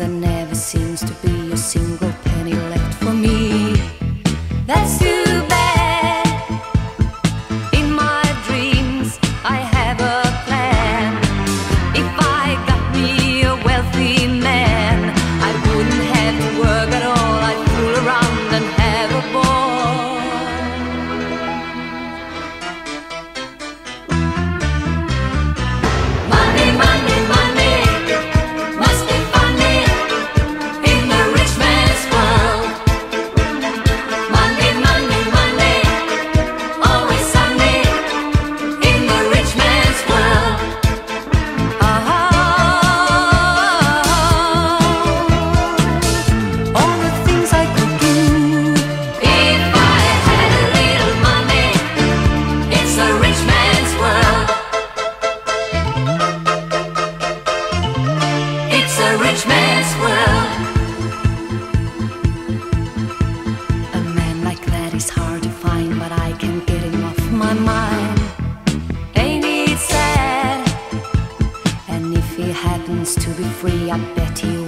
there never seems to be a single penny left for me. That's the rich man's world. A man like that is hard to find, but I can't get him off my mind. Ain't it sad? And if he happens to be free, I bet he